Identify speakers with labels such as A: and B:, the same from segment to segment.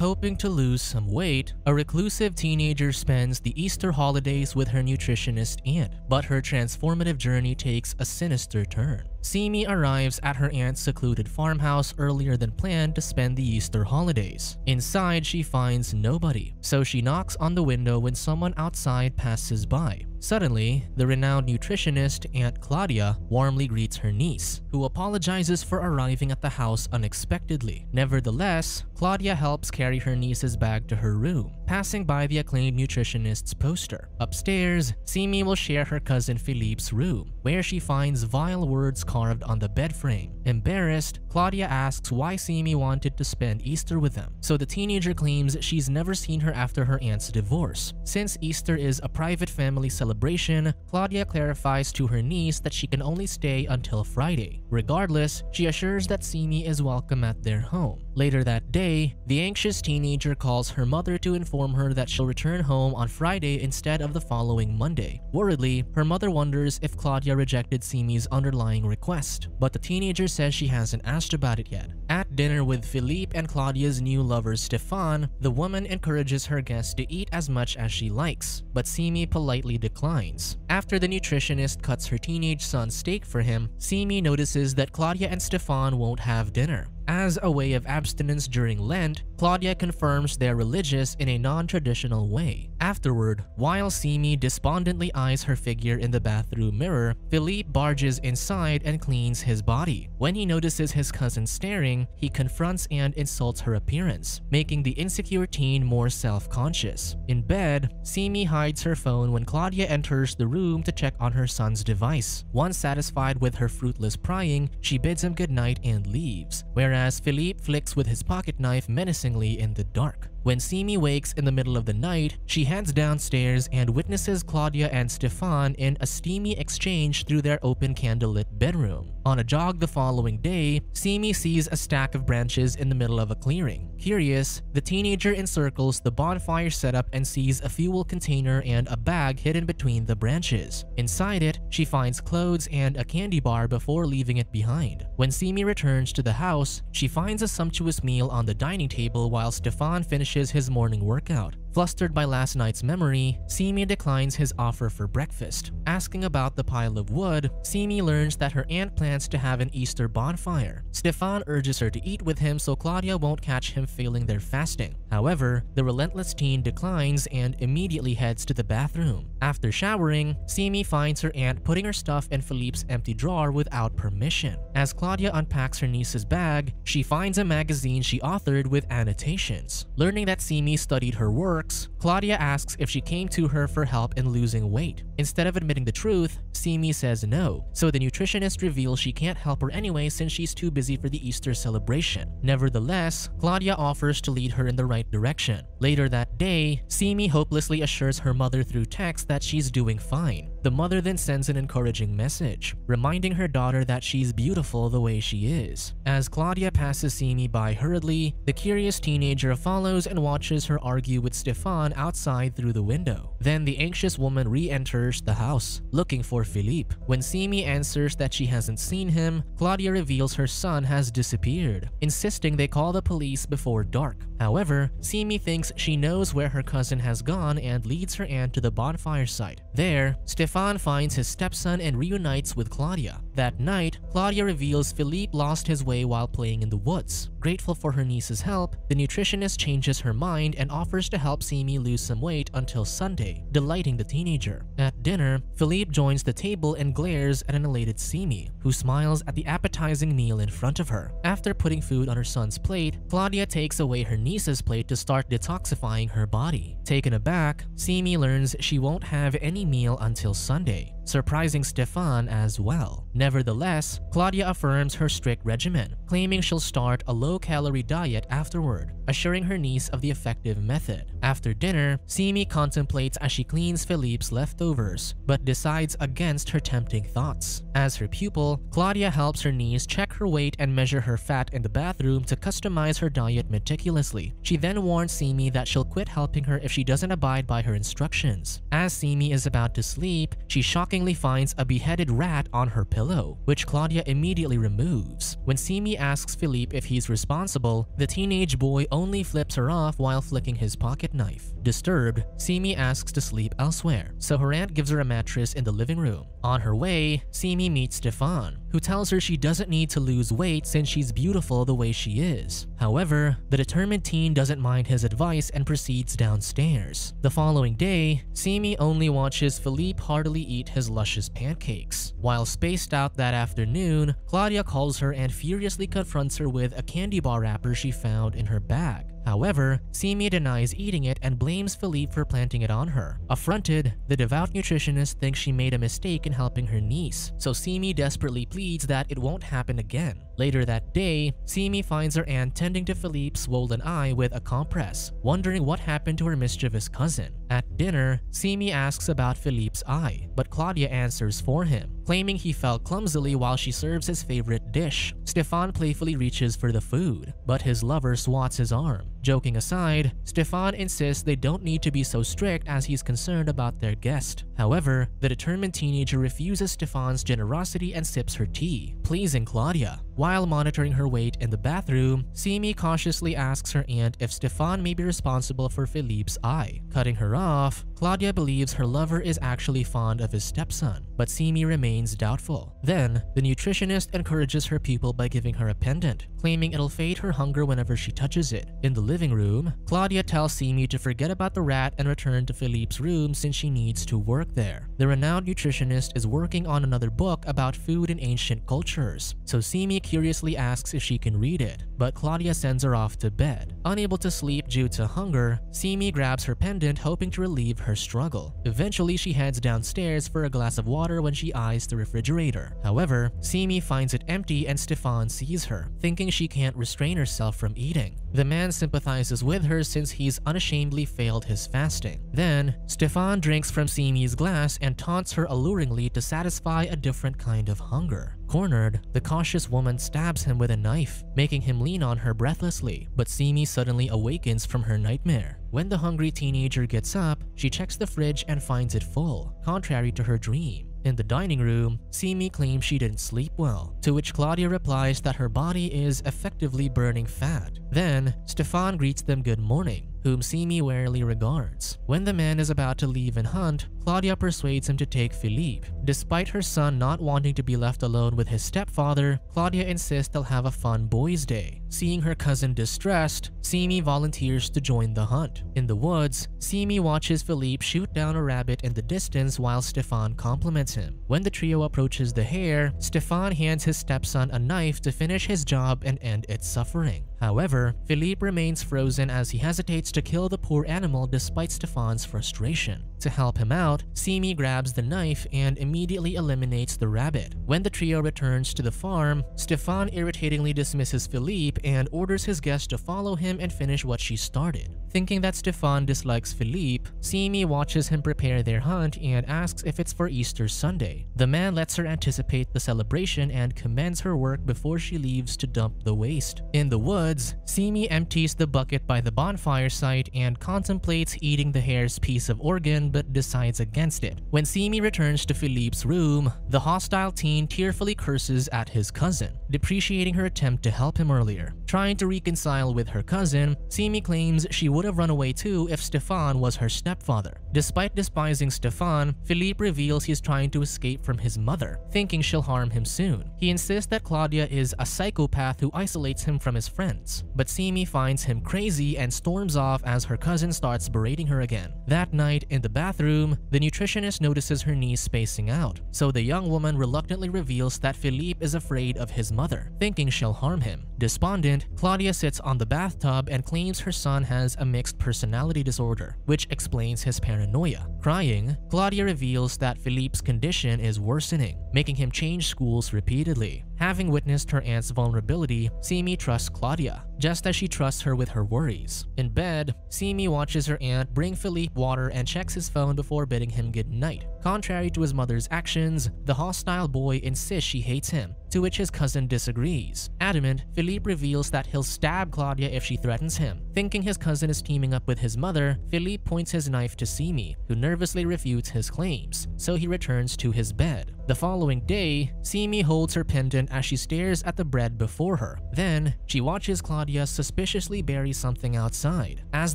A: Hoping to lose some weight, a reclusive teenager spends the Easter holidays with her nutritionist aunt, but her transformative journey takes a sinister turn. Simi arrives at her aunt's secluded farmhouse earlier than planned to spend the Easter holidays. Inside, she finds nobody, so she knocks on the window when someone outside passes by. Suddenly, the renowned nutritionist, Aunt Claudia, warmly greets her niece, who apologizes for arriving at the house unexpectedly. Nevertheless, Claudia helps carry her niece's bag to her room, passing by the acclaimed nutritionist's poster. Upstairs, Simi will share her cousin Philippe's room, where she finds vile words carved on the bed frame. Embarrassed, Claudia asks why Simi wanted to spend Easter with them, so the teenager claims she's never seen her after her aunt's divorce. Since Easter is a private family celebration, Claudia clarifies to her niece that she can only stay until Friday. Regardless, she assures that Simi is welcome at their home. Later that day, the anxious teenager calls her mother to inform her that she'll return home on Friday instead of the following Monday. Worriedly, her mother wonders if Claudia rejected Simi's underlying request, but the teenager says she hasn't asked about it yet. At dinner with Philippe and Claudia's new lover Stefan, the woman encourages her guests to eat as much as she likes, but Simi politely declines. After the nutritionist cuts her teenage son's steak for him, Simi notices that Claudia and Stefan won't have dinner. As a way of abstinence during Lent, Claudia confirms they're religious in a non-traditional way. Afterward, while Simi despondently eyes her figure in the bathroom mirror, Philippe barges inside and cleans his body. When he notices his cousin staring, he confronts and insults her appearance, making the insecure teen more self-conscious. In bed, Simi hides her phone when Claudia enters the room to check on her son's device. Once satisfied with her fruitless prying, she bids him goodnight and leaves, whereas as Philippe flicks with his pocket knife menacingly in the dark. When Simi wakes in the middle of the night, she heads downstairs and witnesses Claudia and Stefan in a steamy exchange through their open candlelit bedroom. On a jog the following day, Simi sees a stack of branches in the middle of a clearing. Curious, the teenager encircles the bonfire setup and sees a fuel container and a bag hidden between the branches. Inside it, she finds clothes and a candy bar before leaving it behind. When Simi returns to the house, she finds a sumptuous meal on the dining table while Stefan finishes finishes his morning workout. Flustered by last night's memory, Simi declines his offer for breakfast. Asking about the pile of wood, Simi learns that her aunt plans to have an Easter bonfire. Stefan urges her to eat with him so Claudia won't catch him failing their fasting. However, the relentless teen declines and immediately heads to the bathroom. After showering, Simi finds her aunt putting her stuff in Philippe's empty drawer without permission. As Claudia unpacks her niece's bag, she finds a magazine she authored with annotations. Learning that Simi studied her work, works, Claudia asks if she came to her for help in losing weight. Instead of admitting the truth, Simi says no, so the nutritionist reveals she can't help her anyway since she's too busy for the Easter celebration. Nevertheless, Claudia offers to lead her in the right direction. Later that day, Simi hopelessly assures her mother through text that she's doing fine. The mother then sends an encouraging message, reminding her daughter that she's beautiful the way she is. As Claudia passes Simi by hurriedly, the curious teenager follows and watches her argue with Stefan outside through the window. Then the anxious woman re-enters the house, looking for Philippe. When Simi answers that she hasn't seen him, Claudia reveals her son has disappeared, insisting they call the police before dark. However, Simi thinks she knows where her cousin has gone and leads her aunt to the bonfire site. There, Stefan finds his stepson and reunites with Claudia. That night, Claudia reveals Philippe lost his way while playing in the woods. Grateful for her niece's help, the nutritionist changes her mind and offers to help Simi lose some weight until Sunday, delighting the teenager. At dinner, Philippe joins the table and glares at an elated Simi, who smiles at the appetizing meal in front of her. After putting food on her son's plate, Claudia takes away her niece's plate to start detoxifying her body. Taken aback, Simi learns she won't have any meal until Sunday, surprising Stefan as well. Nevertheless, Claudia affirms her strict regimen, claiming she'll start a low-calorie diet afterward, assuring her niece of the effective method. After dinner, Simi contemplates as she cleans Philippe's leftovers, but decides against her tempting thoughts. As her pupil, Claudia helps her niece check her weight and measure her fat in the bathroom to customize her diet meticulously. She then warns Simi that she'll quit helping her if she doesn't abide by her instructions. As Simi is about to sleep, she shockingly shockingly finds a beheaded rat on her pillow, which Claudia immediately removes. When Simi asks Philippe if he's responsible, the teenage boy only flips her off while flicking his pocket knife. Disturbed, Simi asks to sleep elsewhere, so her aunt gives her a mattress in the living room. On her way, Simi meets Stefan, who tells her she doesn't need to lose weight since she's beautiful the way she is. However, the determined teen doesn't mind his advice and proceeds downstairs. The following day, Simi only watches Philippe heartily eat his luscious pancakes. While spaced out that afternoon, Claudia calls her and furiously confronts her with a candy bar wrapper she found in her bag. However, Simi denies eating it and blames Philippe for planting it on her. Affronted, the devout nutritionist thinks she made a mistake in helping her niece, so Simi desperately pleads that it won't happen again. Later that day, Simi finds her aunt tending to Philippe's swollen eye with a compress, wondering what happened to her mischievous cousin. At dinner, Simi asks about Philippe's eye, but Claudia answers for him, claiming he fell clumsily while she serves his favorite dish. Stefan playfully reaches for the food, but his lover swats his arm. Joking aside, Stefan insists they don't need to be so strict as he's concerned about their guest. However, the determined teenager refuses Stefan's generosity and sips her tea, pleasing Claudia. While monitoring her weight in the bathroom, Simi cautiously asks her aunt if Stefan may be responsible for Philippe's eye. Cutting her off, Claudia believes her lover is actually fond of his stepson, but Simi remains doubtful. Then, the nutritionist encourages her pupil by giving her a pendant, claiming it'll fade her hunger whenever she touches it. In the living room, Claudia tells Simi to forget about the rat and return to Philippe's room since she needs to work there. The renowned nutritionist is working on another book about food in ancient cultures, so Simi curiously asks if she can read it, but Claudia sends her off to bed. Unable to sleep due to hunger, Simi grabs her pendant hoping to relieve her struggle. Eventually, she heads downstairs for a glass of water when she eyes the refrigerator. However, Simi finds it empty and Stefan sees her, thinking she can't restrain herself from eating. The man sympathizes with her since he's unashamedly failed his fasting. Then, Stefan drinks from Simi's glass and taunts her alluringly to satisfy a different kind of hunger. Cornered, the cautious woman stabs him with a knife, making him lean on her breathlessly, but Simi suddenly awakens from her nightmare. When the hungry teenager gets up, she checks the fridge and finds it full, contrary to her dream. In the dining room, Simi claims she didn't sleep well, to which Claudia replies that her body is effectively burning fat. Then, Stefan greets them good morning, whom Simi warily regards. When the man is about to leave and hunt, Claudia persuades him to take Philippe. Despite her son not wanting to be left alone with his stepfather, Claudia insists they'll have a fun boys' day. Seeing her cousin distressed, Simi volunteers to join the hunt. In the woods, Simi watches Philippe shoot down a rabbit in the distance while Stefan compliments him. When the trio approaches the hare, Stefan hands his stepson a knife to finish his job and end its suffering. However, Philippe remains frozen as he hesitates to kill the poor animal despite Stefan's frustration. To help him out, Simi grabs the knife and immediately eliminates the rabbit. When the trio returns to the farm, Stefan irritatingly dismisses Philippe and orders his guest to follow him and finish what she started. Thinking that Stefan dislikes Philippe, Simi watches him prepare their hunt and asks if it's for Easter Sunday. The man lets her anticipate the celebration and commends her work before she leaves to dump the waste. In the woods, Simi empties the bucket by the bonfire site and contemplates eating the hare's piece of organ but decides against it. When Simi returns to Philippe's room, the hostile teen tearfully curses at his cousin, depreciating her attempt to help him earlier. Trying to reconcile with her cousin, Simi claims she would have run away too if Stefan was her stepfather. Despite despising Stefan, Philippe reveals he's trying to escape from his mother, thinking she'll harm him soon. He insists that Claudia is a psychopath who isolates him from his friends, but Simi finds him crazy and storms off as her cousin starts berating her again. That night, in the bathroom, the nutritionist notices her niece spacing out, so the young woman reluctantly reveals that Philippe is afraid of his mother, thinking she'll harm him. Despondent, Claudia sits on the bathtub and claims her son has a mixed personality disorder, which explains his paranoia. Crying, Claudia reveals that Philippe's condition is worsening, making him change schools repeatedly. Having witnessed her aunt's vulnerability, Simi trusts Claudia, just as she trusts her with her worries. In bed, Simi watches her aunt bring Philippe water and checks his phone before bidding him good night. Contrary to his mother's actions, the hostile boy insists she hates him, to which his cousin disagrees. Adamant, Philippe reveals that he'll stab Claudia if she threatens him. Thinking his cousin is teaming up with his mother, Philippe points his knife to Simi, who nervously refutes his claims, so he returns to his bed. The following day, Simi holds her pendant as she stares at the bread before her. Then, she watches Claudia suspiciously bury something outside. As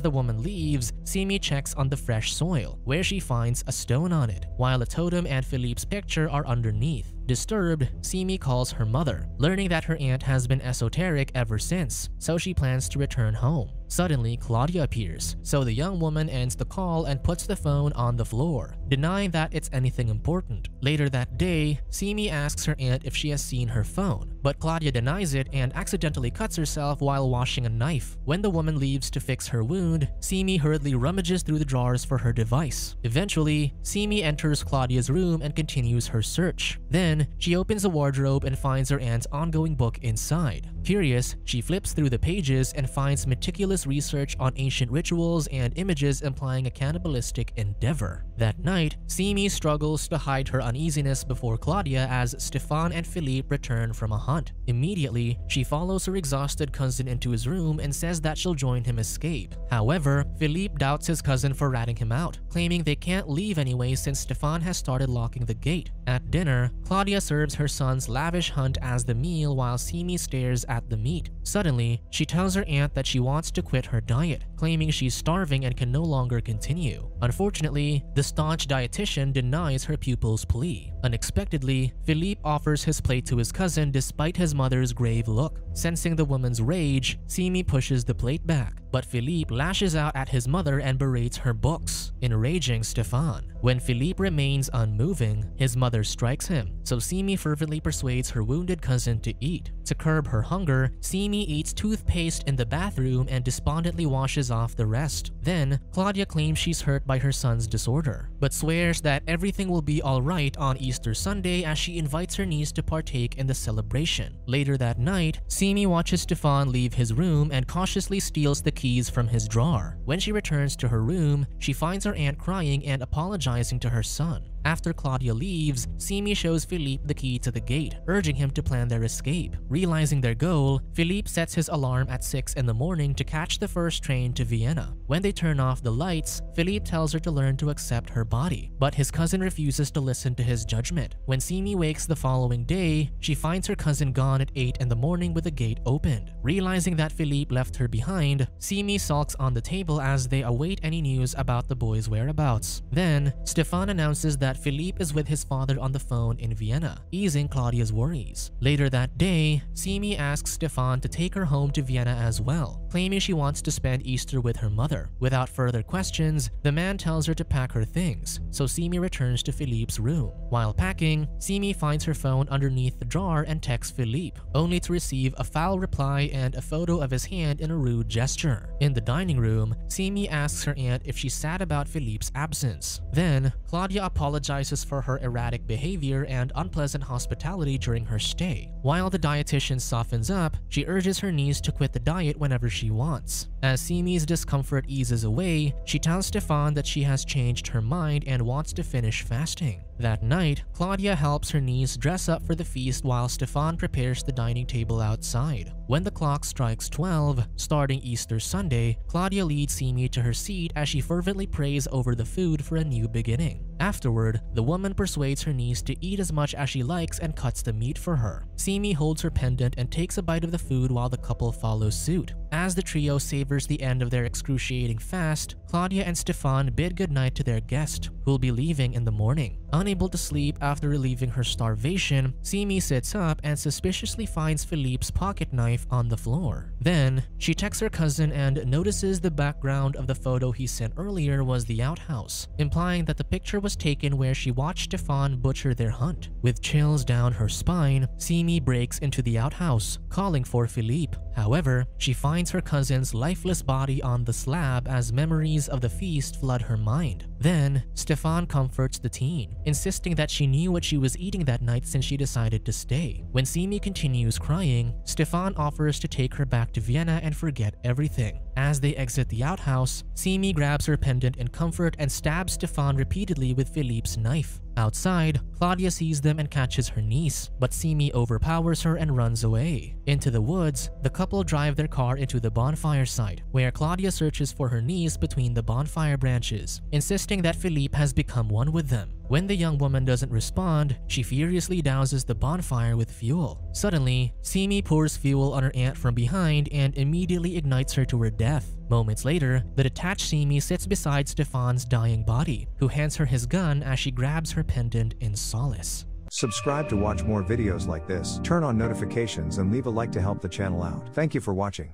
A: the woman leaves, Simi checks on the fresh soil, where she finds a stone on it, while a totem and Philippe's picture are underneath. Disturbed, Simi calls her mother, learning that her aunt has been esoteric ever since, so she plans to return home. Suddenly, Claudia appears, so the young woman ends the call and puts the phone on the floor, denying that it's anything important. Later that day, Simi asks her aunt if she has seen her phone, but Claudia denies it and accidentally cuts herself while washing a knife. When the woman leaves to fix her wound, Simi hurriedly rummages through the drawers for her device. Eventually, Simi enters Claudia's room and continues her search. Then, she opens a wardrobe and finds her aunt's ongoing book inside. Curious, she flips through the pages and finds meticulous research on ancient rituals and images implying a cannibalistic endeavor. That night, Simi struggles to hide her uneasiness before Claudia as Stefan and Philippe return from a hunt. Immediately, she follows her exhausted cousin into his room and says that she'll join him escape. However, Philippe doubts his cousin for ratting him out, claiming they can't leave anyway since Stefan has started locking the gate. At dinner, Claudia serves her son's lavish hunt as the meal while Simi stares at the meat. Suddenly, she tells her aunt that she wants to quit her diet, claiming she's starving and can no longer continue. Unfortunately, the staunch dietitian denies her pupil's plea. Unexpectedly, Philippe offers his plate to his cousin despite his mother's grave look. Sensing the woman's rage, Simi pushes the plate back, but Philippe lashes out at his mother and berates her books, enraging Stefan. When Philippe remains unmoving, his mother strikes him, so Simi fervently persuades her wounded cousin to eat. To curb her hunger, Simi eats toothpaste in the bathroom and despondently washes off the rest. Then, Claudia claims she's hurt by her son's disorder, but swears that everything will be alright on Easter Sunday as she invites her niece to partake in the celebration. Later that night, Simi watches Stefan leave his room and cautiously steals the keys from his drawer. When she returns to her room, she finds her aunt crying and apologizing to her son. After Claudia leaves, Simi shows Philippe the key to the gate, urging him to plan their escape. Realizing their goal, Philippe sets his alarm at 6 in the morning to catch the first train to Vienna. When they turn off the lights, Philippe tells her to learn to accept her body, but his cousin refuses to listen to his judgment. When Simi wakes the following day, she finds her cousin gone at 8 in the morning with the gate opened. Realizing that Philippe left her behind, Simi sulks on the table as they await any news about the boy's whereabouts. Then, Stefan announces that that Philippe is with his father on the phone in Vienna, easing Claudia's worries. Later that day, Simi asks Stefan to take her home to Vienna as well, claiming she wants to spend Easter with her mother. Without further questions, the man tells her to pack her things, so Simi returns to Philippe's room. While packing, Simi finds her phone underneath the drawer and texts Philippe, only to receive a foul reply and a photo of his hand in a rude gesture. In the dining room, Simi asks her aunt if she's sad about Philippe's absence. Then, Claudia apologizes apologizes for her erratic behavior and unpleasant hospitality during her stay. While the dietitian softens up, she urges her niece to quit the diet whenever she wants. As Simi's discomfort eases away, she tells Stefan that she has changed her mind and wants to finish fasting. That night, Claudia helps her niece dress up for the feast while Stefan prepares the dining table outside. When the clock strikes 12, starting Easter Sunday, Claudia leads Simi to her seat as she fervently prays over the food for a new beginning. Afterward, the woman persuades her niece to eat as much as she likes and cuts the meat for her. Simi holds her pendant and takes a bite of the food while the couple follows suit. As the trio savors the end of their excruciating fast, Claudia and Stefan bid goodnight to their guest, who will be leaving in the morning. Unable to sleep after relieving her starvation, Simi sits up and suspiciously finds Philippe's pocket knife on the floor. Then, she texts her cousin and notices the background of the photo he sent earlier was the outhouse, implying that the picture was taken where she watched Stefan butcher their hunt. With chills down her spine, Simi breaks into the outhouse, calling for Philippe. However, she finds her cousin's lifeless body on the slab as memories of the feast flood her mind. Then, Stefan comforts the teen, insisting that she knew what she was eating that night since she decided to stay. When Simi continues crying, Stefan offers to take her back to Vienna and forget everything. As they exit the outhouse, Simi grabs her pendant in comfort and stabs Stefan repeatedly with Philippe's knife. Outside, Claudia sees them and catches her niece, but Simi overpowers her and runs away. Into the woods, the couple drive their car into the bonfire site, where Claudia searches for her niece between the bonfire branches, insisting that Philippe has become one with them. When the young woman doesn't respond, she furiously douses the bonfire with fuel. Suddenly, Simi pours fuel on her aunt from behind and immediately ignites her to her death. Moments later, the detached Simi sits beside Stefan's dying body, who hands her his gun as she grabs her pendant in solace.
B: Subscribe to watch more videos like this, turn on notifications and leave a like to help the channel out. Thank you for watching.